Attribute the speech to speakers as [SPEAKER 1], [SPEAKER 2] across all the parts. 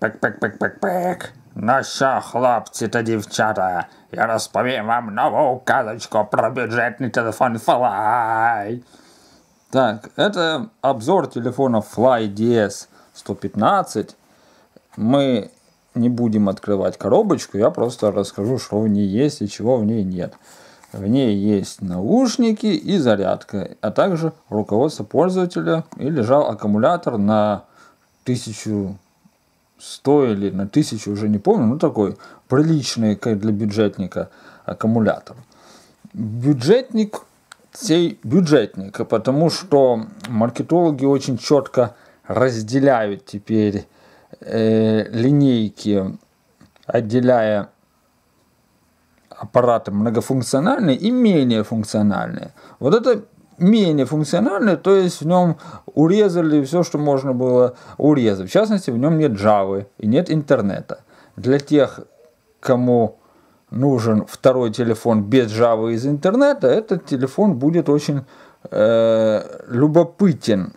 [SPEAKER 1] Пик-пик-пик-пик-пик. Ну що, хлопці та дівчата, я розповім вам нову казочку про бюджетний телефон Fly.
[SPEAKER 2] Так, это обзор телефона Fly DS 115. Мы не будем открывать коробочку, я просто расскажу, что в ней есть и чего в ней нет. В ней есть наушники и зарядка, а также руководство пользователя и лежал аккумулятор на 1100 или на 1000, уже не помню, ну такой приличный как для бюджетника аккумулятор. Бюджетник сей бюджетник, потому что маркетологи очень четко разделяют теперь э, линейки, отделяя аппараты многофункциональные и менее функциональные. Вот это менее функциональный, то есть в нем урезали все, что можно было урезать. В частности, в нем нет Java и нет интернета. Для тех, кому нужен второй телефон без Java из интернета, этот телефон будет очень э, любопытен.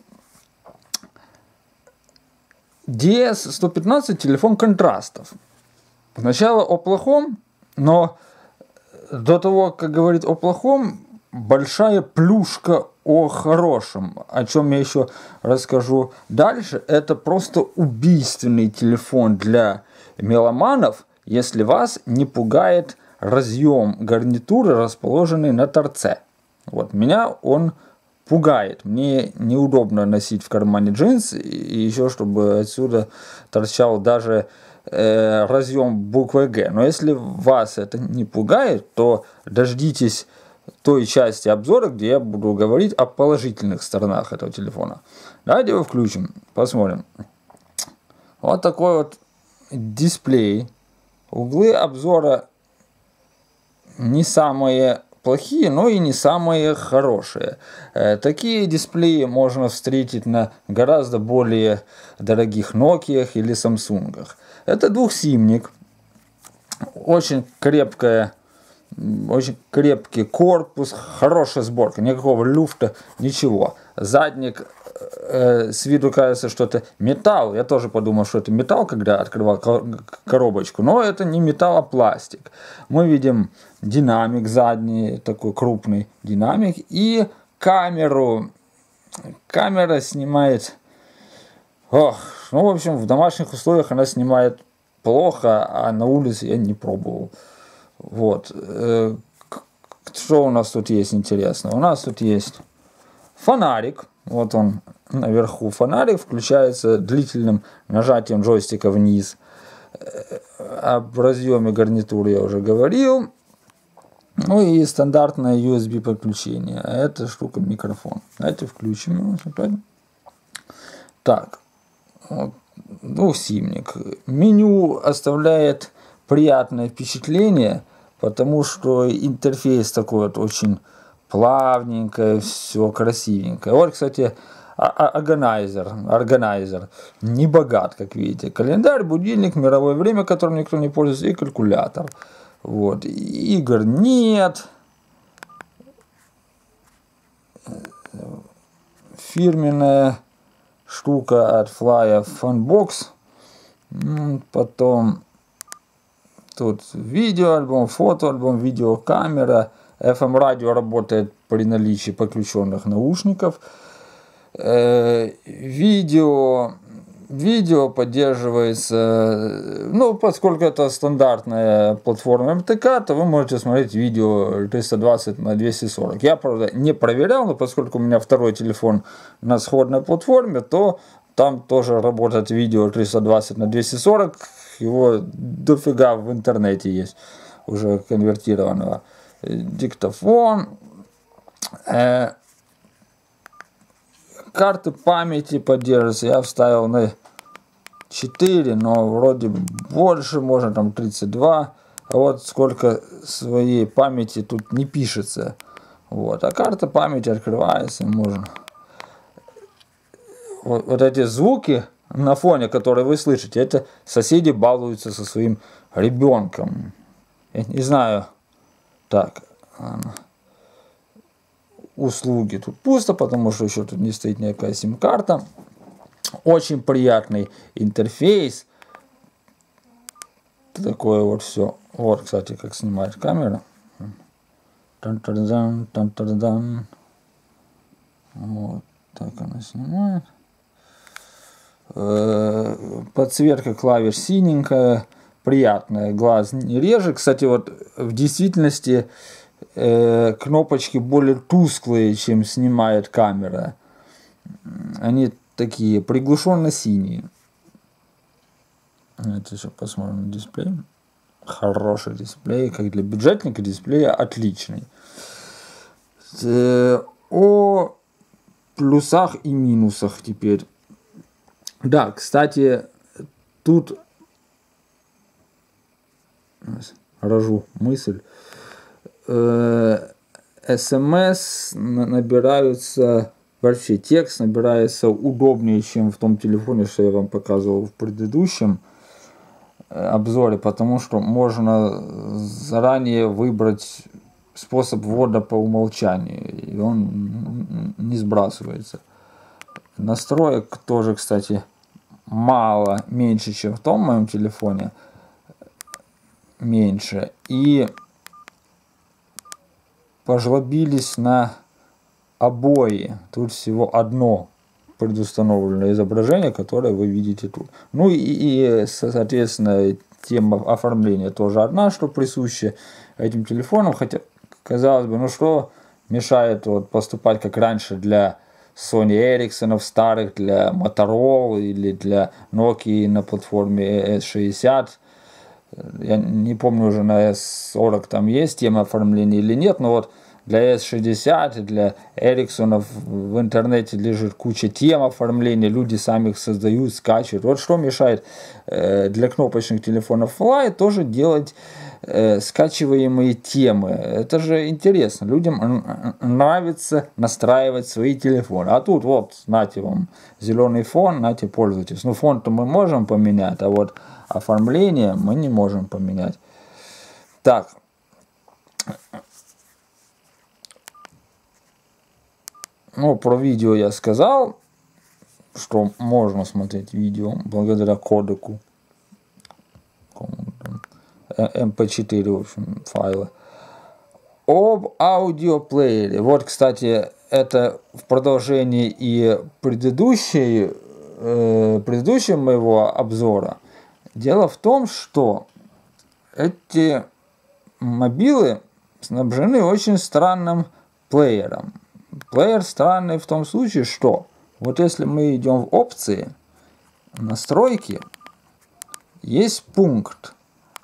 [SPEAKER 2] DS-115 телефон контрастов. Сначала о плохом, но до того, как говорить о плохом, большая плюшка о хорошем, о чем я еще расскажу дальше. Это просто убийственный телефон для меломанов, если вас не пугает разъем гарнитуры, расположенный на торце. Вот меня он пугает. Мне неудобно носить в кармане джинс, и еще чтобы отсюда торчал даже э, разъем буквы Г. Но если вас это не пугает, то дождитесь той части обзора, где я буду говорить о положительных сторонах этого телефона. Давайте его включим, посмотрим. Вот такой вот дисплей. Углы обзора не самые плохие, но и не самые хорошие. Э, такие дисплеи можно встретить на гораздо более дорогих Nokia или Samsung. Это двухсимник, очень крепкая очень крепкий корпус, хорошая сборка, никакого люфта, ничего. Задник э, с виду кажется, что это металл. Я тоже подумал, что это металл, когда открывал коробочку. Но это не металл, а пластик. Мы видим динамик задний, такой крупный динамик. И камеру. Камера снимает... Ох, ну, в общем, в домашних условиях она снимает плохо, а на улице я не пробовал. Вот. Э, что у нас тут есть интересно? У нас тут есть фонарик. Вот он наверху фонарик включается длительным нажатием джойстика вниз. Э, об разъеме гарнитуры я уже говорил. Ну и стандартное USB подключение. А эта штука микрофон. Давайте включим его. Так. Вот. Двухсимник. Меню оставляет приятное впечатление, потому что интерфейс такой вот очень плавненькое, все красивенькое. Вот, кстати, органайзер, органайзер, не богат, как видите. Календарь, будильник, мировое время, которым никто не пользуется, и калькулятор. Вот. Игр нет. Фирменная штука от Fly Funbox. Потом Тут видеоальбом, фотоальбом, видеокамера. FM-радио работает при наличии подключенных наушников. Э, видео, видео поддерживается, ну, поскольку это стандартная платформа МТК, то вы можете смотреть видео 320 на 240. Я, правда, не проверял, но поскольку у меня второй телефон на сходной платформе, то там тоже работает видео 320 на 240 его дофига в интернете есть уже конвертированного. Диктофон. Э, карты памяти поддерживаются. Я вставил на 4, но вроде больше, можно там 32. А вот сколько своей памяти тут не пишется. Вот. А карта памяти открывается, можно. Вот, вот эти звуки, на фоне, который вы слышите, это соседи балуются со своим ребенком. Я не знаю. Так, услуги тут пусто, потому что еще тут не стоит никакая сим-карта. Очень приятный интерфейс. такое вот все. Вот, кстати, как снимает камера. Тан-тан-дан, тан-тан-дан. Вот так она снимает. Э, Подсветка клавиш синенькая, приятная, глаз не реже. Кстати, вот в действительности э, кнопочки более тусклые, чем снимает камера. Они такие приглушенно синие. Это еще посмотрим на дисплей. Хороший дисплей, как для бюджетника дисплея отличный. Э, о плюсах и минусах теперь. Да, кстати, тут рожу мысль. Э, СМС набираются, вообще текст набирается удобнее, чем в том телефоне, что я вам показывал в предыдущем э, обзоре, потому что можно заранее выбрать способ ввода по умолчанию, и он не сбрасывается. Настроек тоже, кстати, мало, меньше, чем в том моем телефоне. Меньше. И пожлобились на обои. Тут всего одно предустановленное изображение, которое вы видите тут. Ну и, и соответственно, тема оформления тоже одна, что присуща этим телефонам. Хотя, казалось бы, ну что мешает вот поступать как раньше для Sony Ericsson старых, для Motorola или для Nokia на платформе S60. Я не помню уже на S40 там есть тема оформления или нет, но вот для S60, для Ericsson в интернете лежит куча тем оформления, люди сами их создают, скачивают. Вот что мешает э, для кнопочных телефонов Fly тоже делать э, скачиваемые темы. Это же интересно. Людям нравится настраивать свои телефоны. А тут вот, нате вам зеленый фон, нате пользуйтесь. Ну, фон-то мы можем поменять, а вот оформление мы не можем поменять. Так. Ну, про видео я сказал, что можно смотреть видео благодаря кодеку mp4, в общем, файлы. Об аудиоплеере. Вот, кстати, это в продолжении и предыдущей, э, предыдущего моего обзора. Дело в том, что эти мобилы снабжены очень странным плеером. Плеер странный в том случае, что вот если мы идем в опции, настройки, есть пункт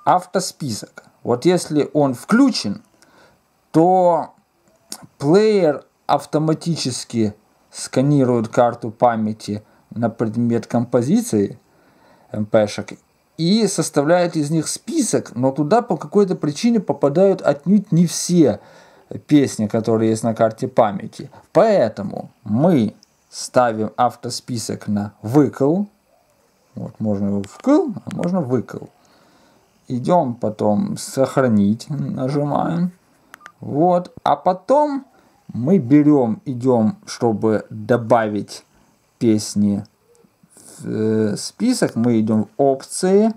[SPEAKER 2] автосписок. Вот если он включен, то плеер автоматически сканирует карту памяти на предмет композиции mp и составляет из них список, но туда по какой-то причине попадают отнюдь не все песни, которые есть на карте памяти. Поэтому мы ставим автосписок на выкл. Вот можно его вкл, а можно выкл идем потом сохранить, нажимаем. Вот. А потом мы берем, идем, чтобы добавить песни в э, список, мы идем в опции,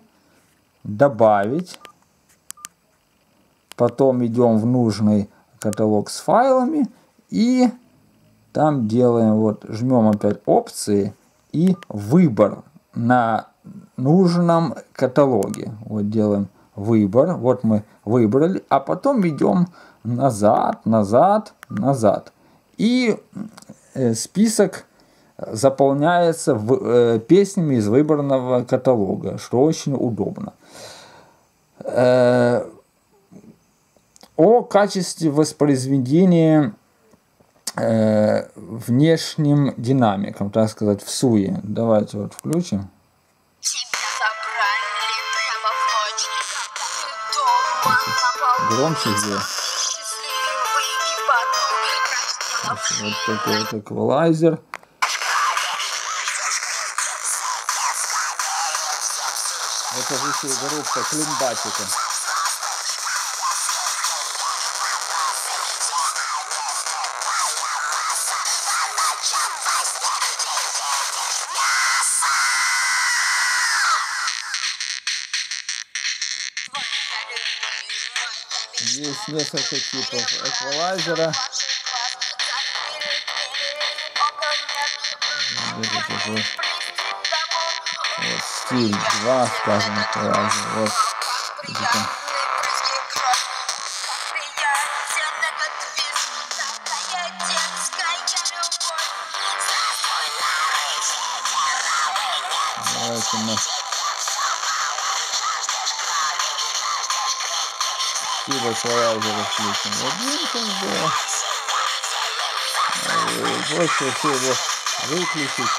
[SPEAKER 2] добавить. Потом идем в нужный каталог с файлами и там делаем вот, жмем опять опции и выбор на нужном каталоге. Вот делаем выбор. Вот мы выбрали, а потом идем назад, назад, назад. И э, список заполняется в, э, песнями из выбранного каталога, что очень удобно. Э, о качестве воспроизведения внешним динамиком, так сказать, в суе. Давайте вот включим. Громче сделай. Вот такой вот эквалайзер. Это же еще группа климбатика. Есть несколько типов эквалайзера. Вот стиль 2, скажем, эквалайзер. Вот. Видите? Давайте мы стиль эквалайзера включим. Один как бы. Больше всего выключить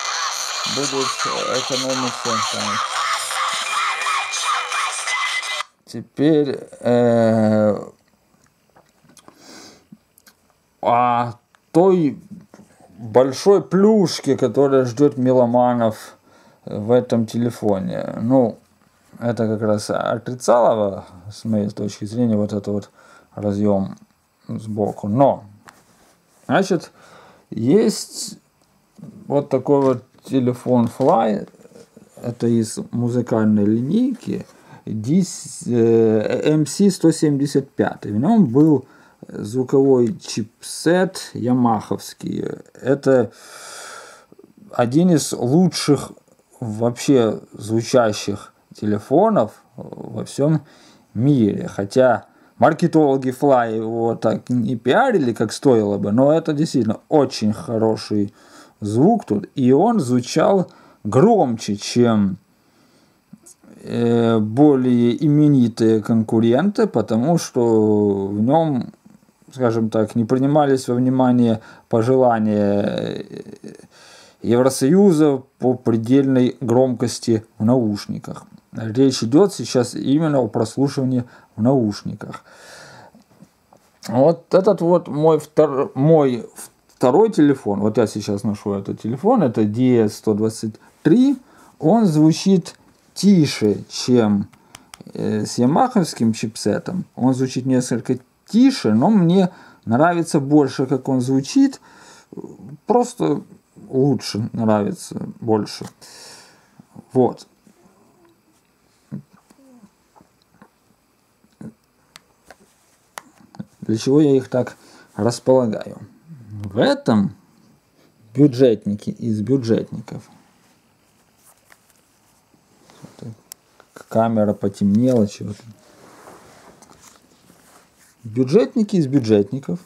[SPEAKER 2] будет экономиться там. Теперь э, о той большой плюшке, которая ждет меломанов в этом телефоне. Ну, это как раз отрицалово, с моей точки зрения, вот этот вот разъем сбоку. Но, значит, есть вот такой вот телефон Fly, это из музыкальной линейки MC175. В нем был звуковой чипсет ямаховский. Это один из лучших вообще звучащих телефонов во всем мире. Хотя маркетологи Fly его так не пиарили, как стоило бы, но это действительно очень хороший звук тут. И он звучал громче, чем э, более именитые конкуренты, потому что в нем, скажем так, не принимались во внимание пожелания Евросоюза по предельной громкости в наушниках. Речь идет сейчас именно о прослушивании в наушниках. Вот этот вот мой, втор, мой второй телефон, вот я сейчас ношу этот телефон, это DS123, он звучит тише, чем э, с ямаховским чипсетом. Он звучит несколько тише, но мне нравится больше, как он звучит. Просто лучше нравится, больше. Вот. Для чего я их так располагаю? В этом бюджетники из бюджетников. Камера потемнела чего-то. Бюджетники из бюджетников.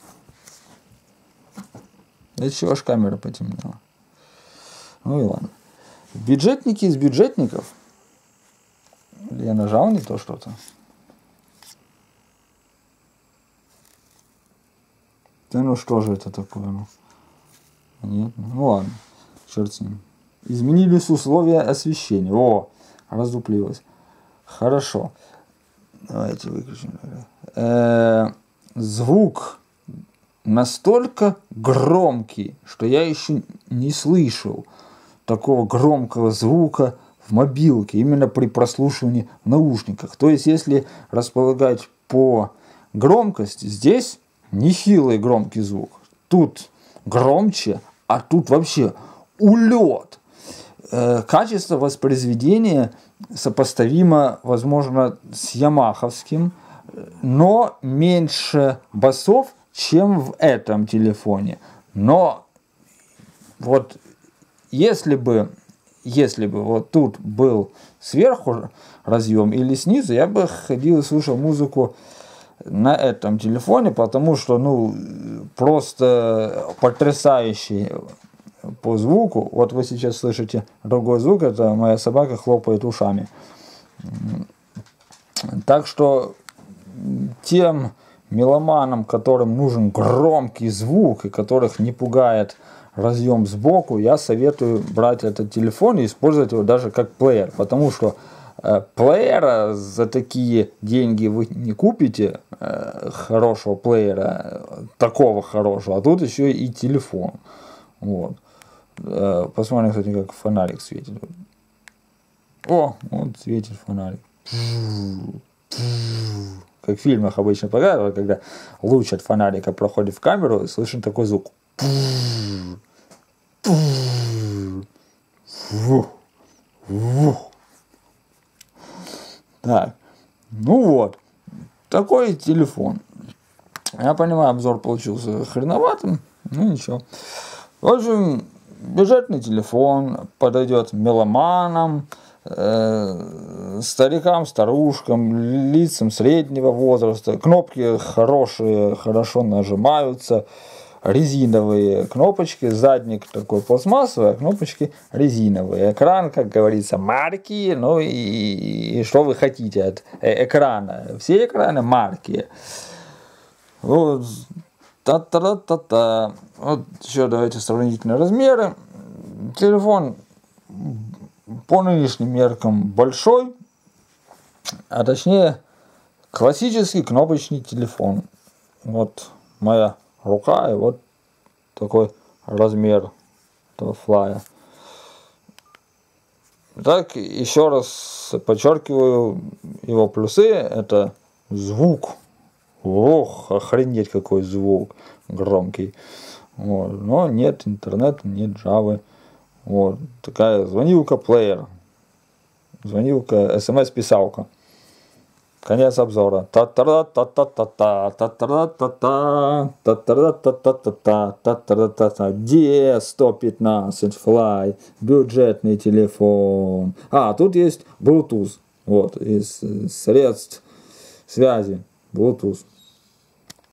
[SPEAKER 2] Для чего аж камера потемнела? Ну и ладно. Бюджетники из бюджетников. Я нажал не то что-то. Да ну что же это такое? Ну, нет, ну ладно, черт с ним. Изменились условия освещения. О, раздуплилось. Хорошо. Давайте выключим. Э -э звук настолько громкий, что я еще не слышал такого громкого звука в мобилке, именно при прослушивании в наушниках. То есть, если располагать по громкости, здесь нехилый громкий звук. Тут громче, а тут вообще улет. Э, качество воспроизведения сопоставимо, возможно, с ямаховским, но меньше басов, чем в этом телефоне. Но вот если бы, если бы вот тут был сверху разъем или снизу, я бы ходил и слушал музыку на этом телефоне, потому что, ну, просто потрясающий по звуку. Вот вы сейчас слышите другой звук, это моя собака хлопает ушами. Так что тем меломанам, которым нужен громкий звук и которых не пугает разъем сбоку, я советую брать этот телефон и использовать его даже как плеер, потому что э, плеера за такие деньги вы не купите, хорошего плеера, такого хорошего, а тут еще и телефон. Вот. Э, посмотрим, кстати, как фонарик светит. О, вот светит фонарик. Как в фильмах обычно показывают, когда луч от фонарика проходит в камеру, слышен такой звук. Так, ну вот. Такой телефон. Я понимаю, обзор получился хреноватым, ну ничего. В общем, бюджетный телефон подойдет меломанам, э, старикам, старушкам, лицам среднего возраста. Кнопки хорошие, хорошо нажимаются резиновые кнопочки, задник такой пластмассовый, а кнопочки резиновые. Экран, как говорится, марки, ну и, и что вы хотите от э, экрана. Все экраны марки. Вот, та-та-та-та. Вот еще давайте сравнительные размеры. Телефон по нынешним меркам большой, а точнее классический кнопочный телефон. Вот моя рука и вот такой размер этого флая. Так, еще раз подчеркиваю его плюсы. Это звук. Ох, охренеть какой звук громкий. Вот. Но нет интернета, нет Java. Вот. Такая звонилка плеер. Звонилка, смс-писалка. Конец обзора. DS-115 Fly. Бюджетный телефон. А, тут есть Bluetooth. Вот, из средств связи. Bluetooth.